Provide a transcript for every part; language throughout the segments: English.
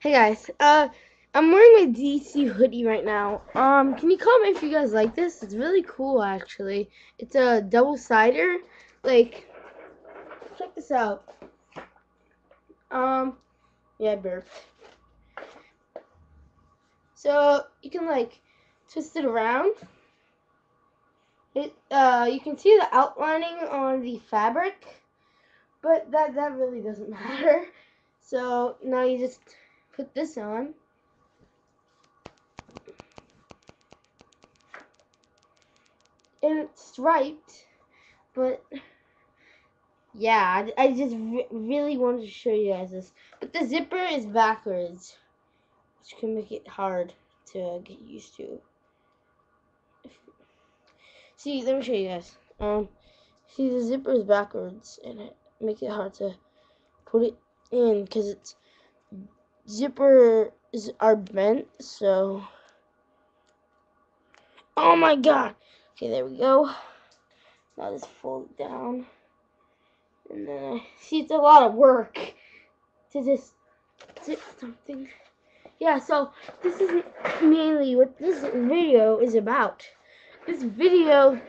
Hey guys, uh, I'm wearing my DC hoodie right now. Um, can you comment if you guys like this? It's really cool, actually. It's a double cider. Like, check this out. Um, yeah, I burped. So you can like twist it around. It, uh, you can see the outlining on the fabric, but that that really doesn't matter. So now you just put this on. And it's striped, but yeah, I, I just re really wanted to show you guys this. But the zipper is backwards, which can make it hard to get used to. See, let me show you guys. Um, see, the zipper is backwards, and it makes it hard to put it in because it's zippers are bent, so. Oh my god! Okay, there we go. Now just fold down. And then I see it's a lot of work to just zip something. Yeah, so this is mainly what this video is about. This video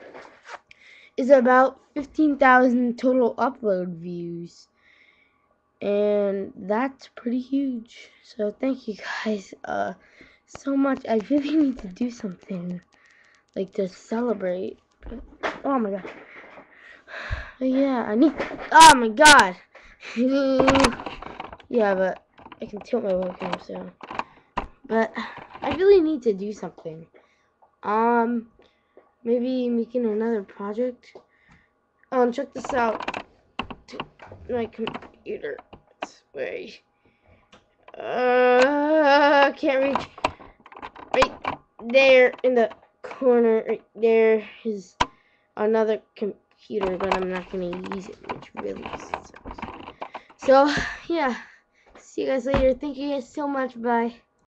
is about 15,000 total upload views and that's pretty huge. So thank you guys uh so much. I really need to do something like to celebrate. Oh my god. Yeah i need oh my god. Yeah but i can tilt my webcam so. But i really need to do something. Um maybe making another project. Um check this out. My computer way. Uh, can't reach. Right there in the corner, right there is another computer, but I'm not to use it, which really sucks. So, yeah. See you guys later. Thank you guys so much. Bye.